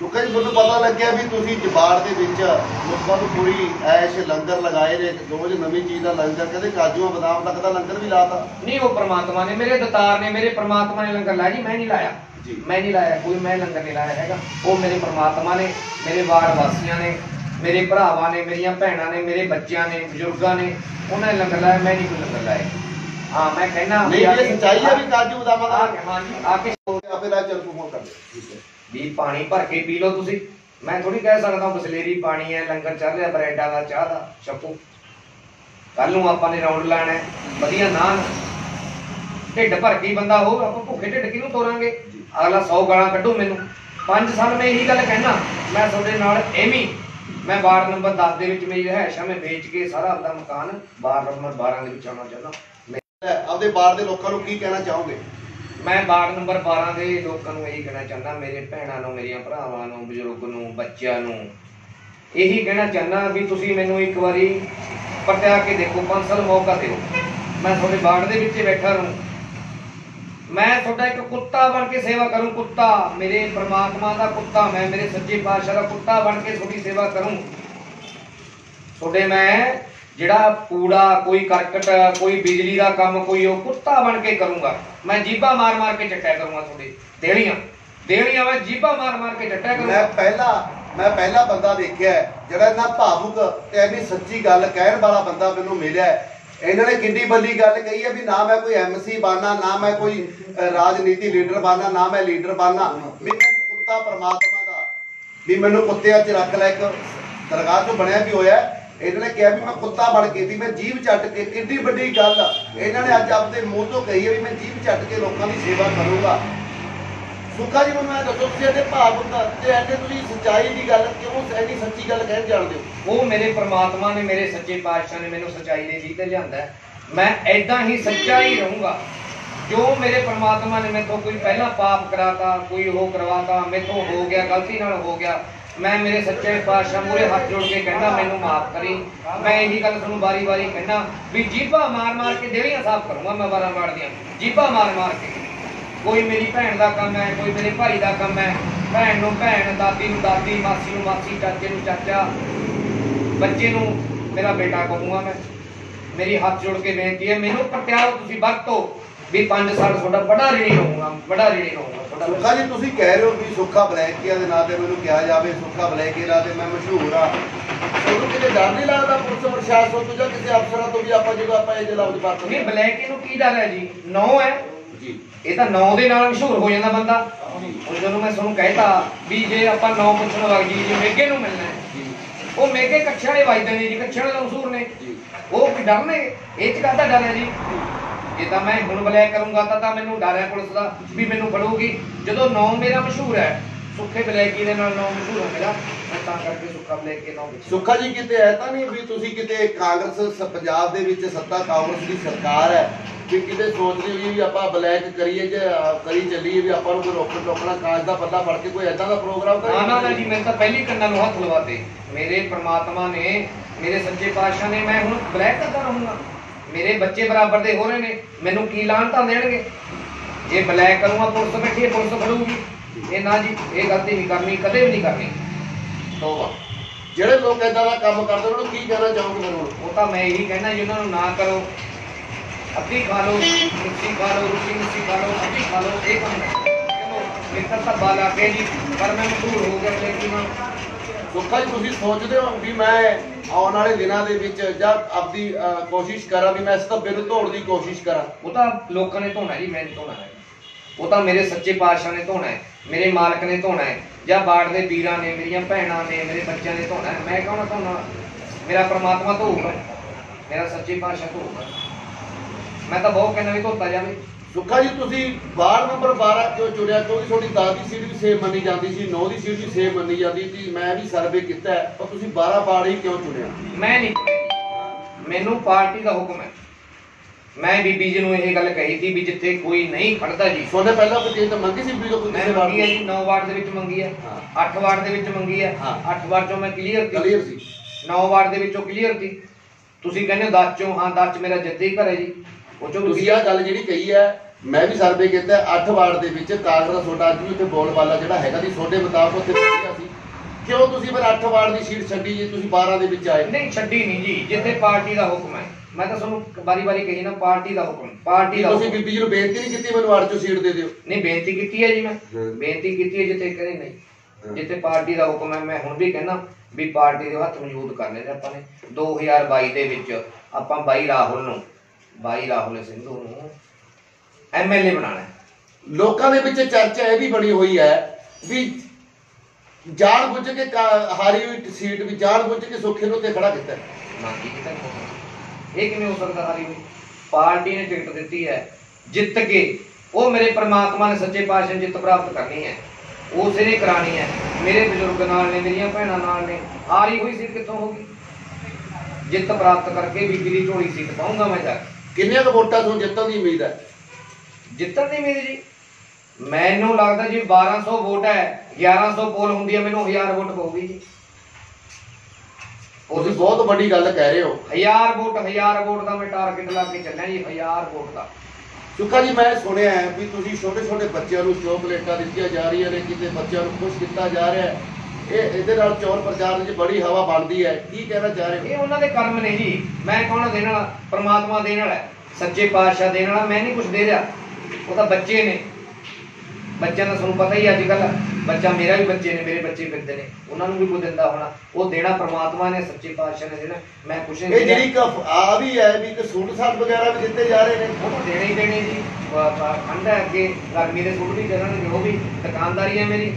ਸੁੱਖਾ ਜੀ ਤੁਹਾਨੂੰ ਪਤਾ ਲੱਗਿਆ ਵੀ ਤੁਸੀਂ ਜਬਾੜ ਦੇ ਵਿੱਚ ਲੋਕਾਂ ਨੂੰ ਪੂਰੀ ਐਸ਼ ਲੰਗਰ ਲਗਾਏ ਨੇ ਰੋਜ਼ ਨਵੀਂ ਚੀਜ਼ ਦਾ ਲੰਗਰ ਕਹਿੰਦੇ ਕਾਜੂਆਂ ਬਦਾਮ ਤੱਕ ਦਾ ਲੰਗਰ ਵੀ ਲਾਤਾ। ਨਹੀਂ ਉਹ ਪ੍ਰਮਾਤਮਾ ਨੇ ਮੇਰੇ ਦਤਾਰ ਨੇ ਮੇਰੇ ਪ੍ਰਮਾਤਮਾ ਨੇ ਲੰਗਰ ਲਾਇਆ ਜੀ ਮੈਂ ਨਹੀਂ ਲਾਇਆ। ਮੈਂ ਨਹੀਂ ਲਾਇਆ ਕੋਈ ਮੈਂ ਲੰਗਰ ਨਹੀਂ ਲਾਇਆ ਹੈਗਾ। ਉਹ ਮੇਰੇ ਪ੍ਰਮਾਤਮਾ ਨੇ ਮੇਰੇ ਵਾਰਡ ਵਾਸੀਆਂ ਨੇ ਮੇਰੇ ਭਰਾਵਾਂ ਨੇ ਮੇਰੀਆਂ ਭੈਣਾਂ ਨੇ ਮੇਰੇ ਬੱਚਿਆਂ ਨੇ ਬਜ਼ੁਰਗਾਂ ਨੇ ਉਹਨਾਂ ਨੇ ਲੰਗਰ ਲਾਇਆ ਮੈਂ ਨਹੀਂ ਕੋਈ ਲੰਗਰ ਲਾਇਆ। ਹਾਂ ਮੈਂ ਕਹਿਣਾ ਨਹੀਂ ਇਹ ਸੱਚਾਈ ਹੈ ਵੀ ਕਾਜੂ ਬਦਾਮਾਂ ਦਾ। ਹਾਂ ਜੀ ਆ ਕੇ ਆਪੇ ਰਾਜ ਚੱਲ ਤੂੰ ਫੋਨ ਕਰ ਠੀਕ ਹੈ। ਵੀ ਪਾਣੀ ਭਰ ਕੇ ਪੀ ਲਓ ਤੁਸੀਂ। ਮੈਂ ਥੋੜੀ ਕਹਿ ਸਕਦਾ ਬਸਲੇਰੀ ਪਾਣੀ ਹੈ, ਲੰਗਰ ਚੱਲ ਰਿਹਾ, ਬਰੈਡਾਂ ਦਾ, ਚਾਹ ਦਾ ਛਕੋ ਕੱਲ ਨੂੰ ਆਪਾਂ ਨੇ ਰਾਉਂਡ ਲਾਣਾ ਹੈ। ਵਧੀਆ ਨਾਨ। ਢਿੱਡ ਭਰ ਕੇ ਬੰਦਾ ਹੋ ਆਪਾਂ ਭੁੱਖੇ ਢਿੱਡ ਕਿਹਨੂੰ ਤੋਰਾਂਗੇ? ਅਗਲਾ 100 ਗਾਲਾਂ ਕੱਢੂ ਮੈਨੂੰ। ਪੰਜ ਸਾਲ ਮੈਂ ਇਹੀ ਗੱਲ ਕਹਿਣਾ, ਮੈਂ ਤੁਹਾਡੇ ਨਾਲ ਐਵੇਂ ਮੈਂ ਵਾਰਡ ਨੰਬਰ 10 ਦੇ ਵਿੱਚ ਮੇਰੀ ਰਿਹਾਇਸ਼ ਆ, ਮੈਂ ਵੇਚ ਕੇ ਸਾਰਾ ਆਪਦਾ ਮਕਾਨ ਵਾਰਡ ਨੰਬਰ 12 ਦੇ ਵਿੱਚ ਆਉਣਾ ਚਾਹੁੰਦਾ। ਆਪਦੇ ਬਾਹਰ ਦੇ ਲੋਕਾਂ ਨੂੰ ਕੀ ਕਹਿਣਾ ਚਾਹੋਗੇ? ਮੈਂ ਵਾਰਡ ਨੰਬਰ 12 ਦੇ ਲੋਕਾਂ ਨੂੰ ਇਹੀ ਕਹਿਣਾ ਚਾਹੁੰਦਾ, ਮੇਰੇ ਭੈਣਾਂ ਨੂੰ, ਮੇਰੀਆਂ ਭਰਾਵਾਂ ਨੂੰ, ਬਜ਼ੁਰਗ ਨੂੰ, ਬੱਚਿਆਂ ਨੂੰ। ਇਹੀ ਕਹਿਣਾ ਚਾਹੁੰਦਾ ਵੀ ਤੁਸੀਂ ਮੈਨੂੰ ਇੱਕ ਵਾਰੀ ਪਰਤਿਆ ਕੇ ਦੇਖੋ ਪੰਜ ਸਾਲ ਮੌਕਾ ਦਿਓ। ਮੈਂ ਤੁਹਾਡੇ ਵਾਰਡ ਦੇ ਵਿੱਚ ਬੈਠਾ ਰਹੂੰ। ਮੈਂ ਤੁਹਾਡਾ ਇੱਕ ਕੁੱਤਾ ਬਣ ਕੇ ਸੇਵਾ ਕਰੂੰ, ਕੁੱਤਾ। ਮੇਰੇ ਪ੍ਰਮਾਤਮਾ ਦਾ ਕੁੱਤਾ, ਮੈਂ ਮੇਰੇ ਸੱਚੇ ਪਾਤਸ਼ਾਹ ਦਾ ਕੁੱਤਾ ਬਣ ਕੇ ਤੁਹਾਡੀ ਸੇਵਾ ਕਰੂੰ। ਤੁਹਾਡੇ ਮੈਂ ਜਿਹੜਾ ਕੂੜਾ, ਕੋਈ ਕਰਕਟ, ਕੋਈ ਬਿਜਲੀ ਦਾ ਕੰਮ, ਕੋਈ ਉਹ ਕੁੱਤਾ ਬਣ ਕੇ ਕਰੂੰਗਾ, ਮੈਂ ਜੀਭਾ ਮਾਰ ਮਾਰ ਕੇ ਚੱਟਿਆ ਕਰੂੰਗਾ ਤੁਹਾਡੇ, ਦੇਣੀਆਂ। ਦੇਣੀਆਂ ਮੈਂ ਜੀਭਾ ਮਾਰ ਮਾਰ ਕੇ ਚੱਟਿਆ ਮੈਂ ਪਹਿਲਾ ਮੈਂ ਪਹਿਲਾ ਬੰਦਾ ਦੇਖਿਆ ਜਿਹੜਾ ਇੰਨਾ ਭਾਵੁਕ ਤੇ ਇੰਨੀ ਸੱਚੀ ਗੱਲ ਕਹਿਣ ਵਾਲਾ ਬੰਦਾ ਮੈਨੂੰ ਮਿਲਿਆ ਇਹਨਾਂ ਨੇ ਕਿੰਨੀ ਬੱਲੀ ਗੱਲ ਕਹੀ ਹੈ ਵੀ ਨਾ ਮੈਂ ਕੋਈ ਐਮਸੀ ਬਾਨਾ ਨਾ ਮੈਂ ਕੋਈ ਰਾਜਨੀਤੀ ਲੀਡਰ ਬਾਨਾ ਨਾ ਮੈਂ ਲੀਡਰ ਬਾਨਾ ਵੀ ਮੈਂ ਕੁੱਤਾ ਪਰਮਾਤਮਾ ਦਾ, ਵੀ ਮੈਨੂੰ ਕੁੱਤਿਆਂ 'ਚ ਰੱਖ ਲੈ ਇੱਕ ਦਰਗਾਹ 'ਚੋਂ ਬਣਿਆ ਵੀ ਹੋਇਆ ਇਹਨਾਂ ਨੇ ਕਿਹਾ ਵੀ ਮੈਂ ਕੁੱਤਾ ਬਣ ਕੇ ਵੀ ਮੈਂ ਜੀਭ ਚੱਟ ਕੇ ਕਿੰਨੀ ਵੱਡੀ ਗੱਲ ਆ। ਇਹਨਾਂ ਨੇ ਅੱਜ ਆਪਦੇ ਮੂੰਹ ਤੋਂ ਕਹੀ ਹੈ ਵੀ ਮੈਂ ਜੀਭ ਚੱਟ ਕੇ ਲੋਕਾਂ ਦੀ ਸੇਵਾ ਕਰੂੰਗਾ। ਸੁੱਖਾ ਜੀ, ਮੈਨੂੰ ਇਹ ਦੱਸੋ, ਤੁਸੀਂ ਇਹਦੇ ਭਾਵੁਕ ਤੇ ਐਨੇ ਤੁਸੀਂ ਸੱਚਾਈ ਦੀ ਗੱਲ ਕਿਉਂ ਐਨੀ ਸੱਚੀ ਗੱਲ ਕਹਿਣ ਜਾਣਦੇ ਹੋ? ਉਹ ਮੇਰੇ ਪ੍ਰਮਾਤਮਾ ਨੇ, ਮੇਰੇ ਸੱਚੇ ਪਾਤਸ਼ਾਹ ਨੇ ਮੈਨੂੰ ਸੱਚਾਈ ਦੇ ਜੀਤੇ ਲਿਆਂਦਾ ਮੈਂ ਐਦਾਂ ਹੀ ਸੱਚਾ ਹੀ ਰਹੂੰਗਾ। ਜੋ ਮੇਰੇ ਪ੍ਰਮਾਤਮਾ ਨੇ ਮੇਥੋਂ ਕੋਈ ਪਹਿਲਾਂ ਪਾਪ ਕਰਾਤਾ, ਕੋਈ ਉਹ ਕਰਵਾਤਾ, ਮੇਥੋਂ ਹੋ ਗਿਆ, ਗਲਤੀ ਨਾਲ ਹੋ ਗਿਆ। ਮੈਂ ਮੇਰੇ ਸੱਚੇ ਪਾਤਸ਼ਾਹ ਮੂਰੇ ਹੱਥ ਜੋੜ ਕੇ ਕਹਿੰਦਾ, ਮੈਨੂੰ ਮਾਫ ਕਰੀ। ਮੈਂ ਇਹੀ ਗੱਲ ਤੁਹਾਨੂੰ ਵਾਰੀ-ਵਾਰੀ ਕਹਿੰਦਾ ਵੀ ਜੀਭਾ ਮਾਰ-ਮਾਰ ਕੇ ਦੇੜੀਆਂ ਸਾਫ਼ ਕਰੂੰਗਾ ਮੈਂ ਵਾਰਾਂ ਵਾੜਦੀਆਂ ਜੀਭਾ ਮਾਰ-ਮਾਰ ਕੇ। ਕੋਈ ਮੇਰੀ ਭੈਣ ਦਾ ਕੰਮ ਹੈ, ਕੋਈ ਮੇਰੇ ਭਾਈ ਦਾ ਕੰਮ ਹੈ। ਭੈਣ ਨੂੰ ਭੈਣ, ਦਾਦੀ ਨੂੰ ਦਾਦੀ, ਮਾਸੀ ਨੂੰ ਮਾਸੀ, ਚਾਚੇ ਨੂੰ ਚਾਚਾ। ਬੱਚੇ ਨੂੰ ਮੇਰਾ ਬੇਟਾ ਕਹੂੰਗਾ ਮੈਂ। ਮੇਰੀ ਹੱਥ ਜੋੜ ਕੇ ਬੇਨਤੀ ਹੈ, ਮੈਨੂੰ ਪਟਿਆਓ ਤੁਸੀਂ ਵਰਤੋ। ਵੀ 5 ਸਾਲ ਤੁਹਾਡਾ ਬੜਾ ਰੇੜੀ ਰਹੂੰਗਾ ਬੜਾ ਰੇੜੀ ਰਹੂੰਗਾ ਤੁਹਾਡਾ ਸੁੱਖਾ ਜੀ ਤੁਸੀਂ ਕਹਿ ਰਹੇ ਹੋ ਵੀ ਸੁੱਖਾ ਬਲੈਕੀਆ ਦੇ ਨਾਂ ਤੇ ਮੈਨੂੰ ਕਿਹਾ ਜਾਵੇ ਸੁੱਖਾ ਬਲੈਕੀਆ ਨਾਂ ਤੇ ਮੈਂ ਮਸ਼ਹੂਰ ਆ ਤੁਹਾਨੂੰ ਕਿਤੇ ਡਰ ਨਹੀਂ ਲੱਗਦਾ ਪੁਲਿਸ ਪ੍ਰਸ਼ਾਸਨ ਤੋਂ ਜਾਂ ਕਿਸੇ ਅਫਸਰਾਂ ਤੋਂ ਵੀ ਆਪਾਂ ਜਦੋਂ ਆਪਾਂ ਇਹ ਜਿਹੇ ਲਫ਼ਜ਼ ਵਰਤਦੇ ਨਹੀਂ ਬਲੈਕ ਨੂੰ ਕੀ ਡਰ ਹੈ ਜੀ? ਨੌ ਹੈ। ਜੀ। ਇਹ ਤਾਂ ਨੌ ਦੇ ਨਾਲ ਮਸ਼ਹੂਰ ਹੋ ਜਾਂਦਾ ਬੰਦਾ। ਹੁਣ ਜਦੋਂ ਮੈਂ ਤੁਹਾਨੂੰ ਕਹਿਤਾ ਵੀ ਜੇ ਆਪਾਂ ਨੌ ਪੁੱਛਣ ਲੱਗ ਜੀ ਜੇ ਮੇਗੇ ਨੂੰ ਮਿਲਣਾ ਹੈ ਉਹ ਮੇਗੇ ਕੱਛੇ ਵਾਲੇ ਵੱਜਦੇ ਨੇ ਜੀ ਕੱਛੇ ਵਾਲੇ ਮਸ਼ਹੂਰ ਨੇ। ਜੀ। ਉਹ ਕੀ ਡਰ ਨੇ ਇਹ ਚ ਕਾਹਦਾ ਡਰ ਹੈ ਜੀ। ਜੇ ਤਾਂ ਮੈਂ ਹੁਣ ਬਲੈਕ ਕਰੂੰਗਾ ਤਾਂ ਤਾਂ ਮੈਨੂੰ ਡਰ ਹੈ ਪੁਲਿਸ ਦਾ ਵੀ ਮੈਨੂੰ ਫੜੂਗੀ। ਜਦੋਂ ਨੌ ਮੇਰਾ ਮਸ਼ਹੂਰ ਹੈ ਸੁੱਖੇ ਬਲੈਕੀ ਦੇ ਨਾਲ ਨੌ ਮਸ਼ਹੂਰ ਹੈ ਮੇਰਾ ਮੈਂ ਤਾਂ ਕਰਕੇ ਸੁੱਖਾ ਬਲੈਕ ਕੇ ਨੌ ਵਿੱਚ। ਸੁੱਖਾ ਜੀ ਕਿਤੇ ਐ ਤਾਂ ਨਹੀਂ ਵੀ ਤੁਸੀਂ ਕਿਤੇ ਕਾਂਗਰਸ ਪੰਜਾਬ ਦੇ ਵਿੱਚ ਸੱਤਾ ਕਾਂਗਰਸ ਦੀ ਸਰਕਾਰ ਹੈ ਵੀ ਕਿਤੇ ਸੋਚਦੇ ਹੋ ਵੀ ਆਪਾਂ ਬਲੈਕ ਕਰੀਏ ਜੇ ਕਰੀ ਚੱਲੀਏ ਵੀ ਆਪਾਂ ਨੂੰ ਕੋਈ ਰੋਕਣ ਟੋਕਣਾ ਕਾਂਗਰਸ ਦਾ ਪੱਲਾ ਫੜ ਕੇ ਕੋਈ ਐਦਾਂ ਦਾ ਪ੍ਰੋਗਰਾਮ ਤਾਂ ਨਾ ਨਾ ਜੀ ਮੈਂ ਤਾਂ ਪਹਿਲੀ ਕੰਨਾਂ ਨੂੰ ਹੱਥ ਲਵਾਤੇ। ਮੇਰੇ ਪ੍ਰਮਾਤਮਾ ਨੇ ਮੇਰੇ ਸੱਚੇ ਪਾਤਸ਼ਾਹ ਨੇ ਮੈਂ ਹੁਣ ਬਲੈਕ ਕਰਦਾ ਰਹੂੰਗਾ। ਮੇਰੇ ਬੱਚੇ ਬਰਾਬਰ ਦੇ ਹੋ ਰਹੇ ਨੇ ਮੈਨੂੰ ਕੀ ਲਾਹਨਤਾਂ ਦੇਣਗੇ? ਜੇ ਬਲੈਕ ਕਰੂੰਗਾ ਪੁਲਿਸ ਬੈਠੀ ਹੈ ਪੁਲਿਸ ਫੜੂਗੀ। ਇਹ ਨਾ ਜੀ ਇਹ ਗਲਤੀ ਨਹੀਂ ਕਰਨੀ ਕਦੇ ਵੀ ਨਹੀਂ ਕਰਨੀ। ਤੋਬਾ। ਜਿਹੜੇ ਲੋਕ ਐਦਾਂ ਦਾ ਕੰਮ ਕਰਦੇ ਉਹਨਾਂ ਨੂੰ ਕੀ ਕਹਿਣਾ ਚਾਹੋਗੇ ਹੁਣ? ਉਹ ਤਾਂ ਮੈਂ ਇਹੀ ਕਹਿਣਾ ਜੀ ਉਹਨਾਂ ਨੂੰ ਨਾ ਕਰੋ। ਅੱਧੀ ਖਾ ਲਓ ਮਿੱਠੀ ਖਾ ਲਓ ਰੋਟੀ ਮਿੱਠੀ ਖਾ ਲਓ ਅੱਧੀ ਖਾ ਲਓ ਇਹ ਕੰਮ। ਚਲੋ ਮਿੱਤਰ ਤਾਂ ਬਾਲਾ ਕੇ ਜੀ ਪਰ ਮੈਂ ਮਸ਼ਹੂਰ ਹੋ ਗਿਆ ਲੇਕਿਨ ਸੁੱਖਾ ਜੀ ਤੁਸੀਂ ਸੋਚਦੇ ਹੋ ਵੀ ਮੈਂ ਆਉਣ ਵਾਲੇ ਦਿਨਾਂ ਦੇ ਵਿੱਚ ਜਾਂ ਆਪਦੀ ਅ, ਕੋਸ਼ਿਸ਼ ਕਰਾਂ ਵੀ ਮੈਂ ਇਸ ਧੱਬੇ ਨੂੰ ਤੋੜਨ ਦੀ ਕੋਸ਼ਿਸ਼ ਕਰਾਂ। ਉਹ ਤਾਂ ਲੋਕਾਂ ਨੇ ਧੋਣਾ ਜੀ ਮੈਂ ਨਹੀਂ ਧੋਣਾ ਹੈ ਉਹ ਤਾਂ ਮੇਰੇ ਸੱਚੇ ਪਾਤਸ਼ਾਹ ਨੇ ਧੋਣਾ ਹੈ ਮੇਰੇ ਮਾਲਕ ਨੇ ਧੋਣਾ ਹੈ ਜਾਂ ਬਾੜ ਦੇ ਵੀਰਾਂ ਨੇ ਮੇਰੀਆਂ ਭੈਣਾਂ ਨੇ ਮੇਰੇ ਬੱਚਿਆਂ ਨੇ ਧੋਣਾ ਹੈ। ਮੈਂ ਕੌਣ ਧੋਣਾ? ਮੇਰਾ ਪ੍ਰਮਾਤਮਾ ਧੋਊਗਾ। ਮੇਰਾ ਸੱਚੇ ਪਾਤਸ਼ਾਹ ਧੋਊਗਾ। ਮੈਂ ਤਾਂ ਬਹੁਤ ਕਹਿੰਦਾ ਵੀ ਧੋਤਾ ਜਾਵੇ। ਸੁੱਖਾ ਜੀ ਤੁਸੀਂ ਵਾਰਡ ਨੰਬਰ 12 ਕਿਉਂ ਚੁਣਿਆ ਕਿਉਂਕਿ ਤੁਹਾਡੀ 10 ਦੀ ਸੀਟ ਵੀ ਸੇਮ ਮੰਨੀ ਜਾਂਦੀ ਸੀ 9 ਦੀ ਸੀਟ ਵੀ ਸੇਮ ਮੰਨੀ ਜਾਂਦੀ ਸੀ ਮੈਂ ਵੀ ਸਰਵੇ ਕੀਤਾ ਹੈ, ਪਰ ਤੁਸੀਂ 12 ਵਾਰਡ ਹੀ ਕਿਉਂ ਚੁਣਿਆ? ਮੈਂ ਨਹੀਂ ਮੈਨੂੰ ਪਾਰਟੀ ਦਾ ਹੁਕਮ ਹੈ। ਮੈਂ ਬੀਬੀ ਜੀ ਨੂੰ ਇਹ ਗੱਲ ਕਹੀ ਸੀ ਵੀ ਜਿੱਥੇ ਕੋਈ ਨਹੀਂ ਖੜਦਾ ਜੀ। ਤੁਹਾਡੇ ਪਹਿਲਾਂ ਚੀਜ਼ ਤਾਂ ਮੰਗੀ ਸੀ ਵੀ ਕੋਈ ਮੈਂ ਕਿਸੇ ਵਾਰਡ ਮੰਗੀ ਹੈ ਜੀ 9 ਵਾਰਡ ਦੇ ਵਿੱਚ ਮੰਗੀ ਹੈ ਹਾਂ। 8 ਵਾਰਡ ਦੇ ਵਿੱਚ ਮੰਗੀ ਹੈ ਹਾਂ। 8 ਵਾਰਡ ਚੋਂ ਮੈਂ ਕਲੀਅਰ ਕਲੀਅਰ ਸੀ। 9 ਵਾਰਡ ਦੇ ਵਿੱਚੋਂ ਕਲੀਅਰ ਸੀ। ਤੁਸੀਂ ਕਹਿੰਦੇ ਹੋ 10 ਚੋਂ ਹਾਂ 10 ਚ ਮੇਰਾ ਜੱਦੀ ਘਰ ਹੈ ਜੀ। ਉਹ ਚੋਂ ਤੁਸੀਂ ਆਹ ਗੱਲ ਜਿਹੜੀ ਕਹੀ ਹੈ ਮੈਂ ਵੀ ਸਰਵੇ ਕੀਤਾ 8 ਵਾਰਡ ਦੇ ਵਿੱਚ ਕਾਂਗਰਸ ਦਾ ਤੁਹਾਡਾ ਅੱਜ ਵੀ ਉੱਥੇ ਬੋਲਬਾਲਾ ਜਿਹੜਾ ਹੈਗਾ ਦੀ ਤੁਹਾਡੇ ਮੁਤਾਬਕ ਉੱਥੇ ਸੀ। ਕਿਉਂ ਤੁਸੀਂ ਫਿਰ 8 ਵਾਰਡ ਦੀ ਸੀਟ ਛੱਡੀ ਜੇ ਤੁਸੀਂ 12 ਦੇ ਵਿੱਚ ਆਏ? ਨਹੀਂ ਛੱਡੀ ਨਹੀਂ ਜੀ ਜਿੱਥੇ ਪਾਰਟੀ ਦਾ ਹੁਕਮ ਹੈ। ਮੈਂ ਤਾਂ ਤੁਹਾਨੂੰ ਵਾਰੀ ਵਾਰੀ ਕਹੀ ਨਾ ਪਾਰਟੀ ਦਾ ਹੁਕਮ ਪਾਰਟੀ ਦਾ ਤੁਸੀਂ ਬੀਬੀ ਜੀ ਨੂੰ ਬੇਨਤੀ ਨਹੀਂ ਕੀਤੀ ਮੈਨੂੰ ਵਾਰਡ ਚੋਂ ਸੀਟ ਦੇ ਦਿਓ? ਨਹੀਂ ਬੇਨਤੀ ਕੀਤੀ ਹੈ ਜੀ ਮੈਂ। ਬੇਨਤੀ ਕੀਤੀ ਹੈ ਜਿੱਥੇ ਕਰੇ ਨਹੀਂ। ਜਿੱਥੇ ਪਾਰਟੀ ਦਾ ਹੁਕਮ ਹੈ ਮੈਂ ਹੁਣ ਵੀ ਕਹਿੰਦਾ ਵੀ ਪਾਰਟੀ ਦੇ ਹੱਥ ਮੌਜੂਦ ਕਰਨੇ ਨੇ ਆਪਾਂ ਨੇ। 2022 ਦੇ ਵਿੱਚ ਆਪਾਂ ਬਾਈ ਰਾਹੁਲ ਨੂੰ ਬਾਈ ਰਾਹੁਲ ਸਿੰਧੂ ਨੂੰ ਐਮਐਲਏ ਬਣਾਉਣਾ ਹੈ। ਲੋਕਾਂ ਦੇ ਵਿੱਚ ਚਰਚਾ ਇਹ ਵੀ ਬਣੀ ਹੋਈ ਹੈ ਵੀ ਜਾਣ ਬੁੱਝ ਕੇ ਹਾਰੀ ਹੋਈ ਸੀਟ ਵੀ ਜਾਣ ਬੁੱਝ ਕੇ ਸੁੱਖੇ ਨੂੰ ਤੇ ਖੜਾ ਕੀਤਾ। ਨਾ ਕੀ ਕੀਤਾ ਇਹ ਕਿਵੇਂ ਹੋ ਸਕਦਾ ਹਾਰੀ ਹੋਈ ਪਾਰਟੀ ਨੇ ਟਿਕਟ ਦਿੱਤੀ ਹੈ ਜਿੱਤ ਕੇ ਉਹ ਮੇਰੇ ਪ੍ਰਮਾਤਮਾ ਨੇ ਸੱਚੇ ਪਾਤਸ਼ਾਹ ਜਿੱਤ ਪ੍ਰਾਪਤ ਕਰਨੀ ਹੈ। ਉਸੇ ਨੇ ਕਰਾਣੀ ਹੈ। ਮੇਰੇ ਬਜ਼ੁਰਗ ਨਾਲ ਨੇ ਮੇਰੀਆਂ ਭੈਣਾਂ ਨਾਲ ਨੇ। ਹਾਰੀ ਹੋਈ ਸੀਟ ਕਿੱਥੋਂ ਹੋਗੀ ਜਿੱਤ ਪ੍ਰਾਪਤ ਕਰਕੇ ਦੀ ਝੋਲੀ ਸੀਟ ਪਾਉਂਗਾ ਮੈਂ ਜਾ ਕੇ। ਕਿੰਨੀਆਂ ਕੁ ਵੋਟਾਂ ਤੋਂ ਜਿੱਤਣ ਦੀ ਉਮੀਦ ਹੈ? ਜਿੱਤਣ ਦੀ ਮੇਰੀ ਜੀ? ਮੈਨੂੰ ਲੱਗਦਾ ਜੀ 1200 ਵੋਟ ਹੈ 1100 ਪੋਲ ਹੁੰਦੀ ਹੈ ਮੈਨੂੰ 1000 ਵੋਟ ਪਊਗੀ ਜੀ। ਤੁਸੀਂ ਬਹੁਤ ਵੱਡੀ ਗੱਲ ਕਹਿ ਰਹੇ ਹੋ। 1000 ਵੋਟ 1000 ਵੋਟ ਦਾ ਮੈਂ ਟਾਰਗੇਟ ਲਾ ਕੇ ਚੱਲਿਆ ਜੀ 1000 ਵੋਟ ਦਾ। ਸੁੱਖਾ ਜੀ ਮੈਂ ਸੁਣਿਆ ਹੈ ਵੀ ਤੁਸੀਂ ਛੋਟੇ ਛੋਟੇ ਬੱਚਿਆਂ ਨੂੰ ਚੋਕਲੇਟਾਂ ਦਿੱਤੀਆਂ ਜਾ ਰਹੀਆਂ ਨੇ ਕਿਤੇ ਬੱਚਿਆਂ ਨੂੰ ਖੁਸ਼ ਕੀਤਾ ਜਾ ਰਿਹਾ ਹੈ। ਇਹ ਇਹਦੇ ਨਾਲ ਚੋਰ ਪ੍ਰਚਾਰ ਦੀ ਬੜੀ ਹਵਾ ਬਣਦੀ ਹੈ। ਕੀ ਕਹਿਣਾ ਚਾਹ ਰਹੇ ਇਹ ਹੋ ਉਹਨਾਂ ਦੇ ਕਰਮ ਨੇ ਜੀ। ਮੈਂ ਕੌਣ ਦੇਣ ਵਾਲਾ? ਪ੍ਰਮਾਤਮਾ ਦੇਣ ਵਾਲਾ। ਸੱਚੇ ਪਾਤਸ਼ਾਹ ਦੇਣ ਵਾਲਾ। ਮੈਂ ਨਹੀਂ ਕੁਝ ਦੇ ਰਿਹਾ। ਉਹ ਤਾਂ ਬੱਚੇ ਨੇ। ਬੱਚਿਆਂ ਦਾ ਤੁਹਾਨੂੰ ਪਤਾ ਹੀ ਅੱਜ ਕੱਲ ਬੱਚਾ ਮੇਰਾ ਵੀ ਬੱਚੇ ਨੇ ਮੇਰੇ ਬੱਚੇ ਫਿਰਦੇ ਨੇ। ਉਹਨਾਂ ਨੂੰ ਵੀ ਕੋਈ ਦਿੰਦਾ ਹੋਣਾ। ਉਹ ਦੇਣਾ ਪ੍ਰਮਾਤਮਾ ਨੇ ਸੱਚੇ ਪਾਤਸ਼ਾਹ ਨੇ ਦੇਣਾ। ਮੈਂ ਕੁਝ ਨਹੀਂ ਇਹ। ਜਿਹੜੀ ਆ ਵੀ ਹੈ ਵੀ ਕਿ ਸੂਟ ਸਾਟ ਵਗੈਰਾ ਵੀ ਦਿੱਤੇ ਜਾ ਰਹੇ ਨੇ। ਉਹ ਦੇਣੇ ਹੀ ਦੇਣੇ ਜੀ। ਠੰਡ ਅੱਗੇ। ਗਰਮੀ ਦੇ ਸੂਟ ਵੀ ਦੇਣਗੇ ਉਹ ਵੀ। ਦੁਕਾਨਦਾਰੀ ਹੈ ਮੇਰੀ।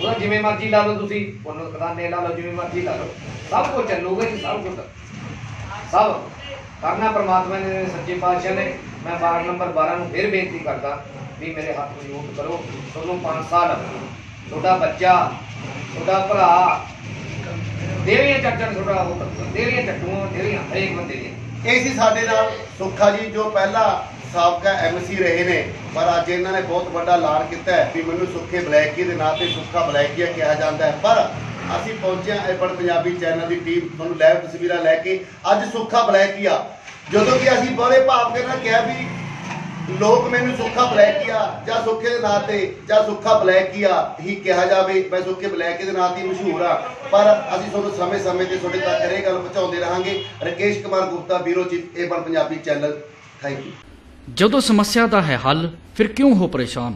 ਉਹਦਾ ਜਿਵੇਂ ਮਰਜ਼ੀ ਲਾ ਲਓ ਤੁਸੀਂ। ਉਹਨੂੰ ਦੁਕਾਨੇ ਲਾ ਲਓ, ਜਿਵੇਂ ਮਰਜ਼ੀ ਲਾ ਲਓ। ਸਭ ਕੁਝ ਚੱਲੂਗਾ ਜੀ ਸਭ ਕੁਝ ਸਭ। ਕਰਨਾ ਪ੍ਰਮਾਤਮਾ ਨੇ, ਸੱਚੇ ਪਾਤਸ਼ਾਹ ਨੇ। ਮੈਂ ਵਾਰਡ ਨੰਬਰ 12 ਨੂੰ ਫਿਰ ਬੇਨਤੀ ਕਰਦਾ ਵੀ ਮੇਰੇ ਹੱਥ ਯੋਗ ਕਰੋ। ਤੁਹਾਨੂੰ 5 ਸਾਲ ਤੁਹਾਡਾ ਬੱਚਾ, ਤੁਹਾਡਾ ਭਰਾ ਦੇਵੀਆਂ ਚੱਟਣ ਤੁਹਾਡਾ ਉਹ ਦੇਵੀਆਂ ਚੱਟੂਆਂ ਦੇਵੀਆਂ ਹਰੇਕ ਬੰਦੇ ਦੀਆਂ। ਇਹ ਸੀ ਸਾਡੇ ਨਾਲ ਸੁੱਖਾ ਜੀ, ਜੋ ਪਹਿਲਾਂ ਸਾਬਕਾ ਐਮਸੀ ਰਹੇ ਨੇ, ਪਰ ਅੱਜ ਇਹਨਾਂ ਨੇ ਬਹੁਤ ਵੱਡਾ ਐਲਾਨ ਕੀਤਾ ਹੈ ਵੀ ਮੈਨੂੰ ਸੁੱਖੇ ਬਲੈਕੀ ਦੇ ਨਾਂ ਤੇ ਸੁੱਖਾ ਬਲੈਕੀਆ ਕਿਹਾ ਜਾਂਦਾ ਹੈ। ਪਰ ਅਸੀਂ ਪਹੁੰਚਿਆ ਹਾਂ ਐਪਲ ਪੰਜਾਬੀ ਚੈਨਲ ਦੀ ਟੀਮ ਤੁਹਾਨੂੰ ਲਾਈਵ ਤਸਵੀਰਾਂ ਲੈ ਕੇ। ਅੱਜ ਸੁੱਖਾ ਬਲੈਕੀਆ, ਜਦੋਂ ਕਿ ਅਸੀਂ ਬੜੇ ਭਾਵ ਕੇ ਨਾਲ ਕਿਹਾ ਵੀ ਲੋਕ ਮੈਨੂੰ ਸੁੱਖਾ ਬਲੈਕੀਆ ਜਾਂ ਸੁੱਖੇ ਦੇ ਨਾਂ ਤੇ ਜਾਂ ਸੁੱਖਾ ਬਲੈਕੀਆ ਹੀ ਕਿਹਾ ਜਾਵੇ, ਮੈਂ ਸੁੱਖੇ ਬਲੈਕੀ ਦੇ ਨਾਂ ਤੇ ਮਸ਼ਹੂਰ ਆ ਪਰ ਅਸੀਂ ਤੁਹਾਨੂੰ ਸਮੇਂ-ਸਮੇਂ ਤੇ ਤੁਹਾਡੇ ਤੱਕ ਇਹ ਗੱਲ ਪਹੁੰਚਾਉਂਦੇ ਰਹਾਂਗੇ। Rakesh Kumar Gupta, bureau chief ABN Punjabi channel. Thank you ਜਦੋਂ ਸਮੱਸਿਆ ਦਾ ਹੈ ਹੱਲ, ਫਿਰ ਕਿਉਂ ਹੋ ਪਰੇਸ਼ਾਨ?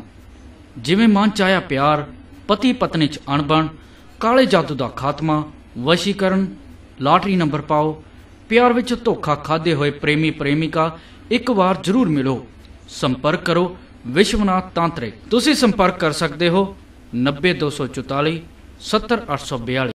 ਜਿਵੇਂ ਮਨ ਚ ਆਇਆ ਪਿਆਰ, ਪਤੀ ਪਤਨੀ ਚ ਅਣਬਣ, ਕਾਲੇ ਜਾਦੂ ਦਾ ਖਾਤਮਾ, ਵਸ਼ੀਕਰਨ, ਲਾਟਰੀ ਨੰਬਰ ਪਾਓ, ਪਿਆਰ ਵਿੱਚ ਧੋਖਾ ਖਾਦੇ ਹੋਏ ਪ੍ਰੇਮੀ ਪ੍ਰੇਮਿਕਾ, ਇੱਕ ਵਾਰ ਜ਼ਰੂਰ ਮਿਲੋ, ਸੰਪਰਕ ਕਰੋ, ਵਿਸ਼ਵਨਾਥ ਤਾਂਤਰਿਕ। ਤੁਸੀਂ ਸੰਪਰਕ ਕਰ ਸਕਦੇ ਹੋ 90244 70842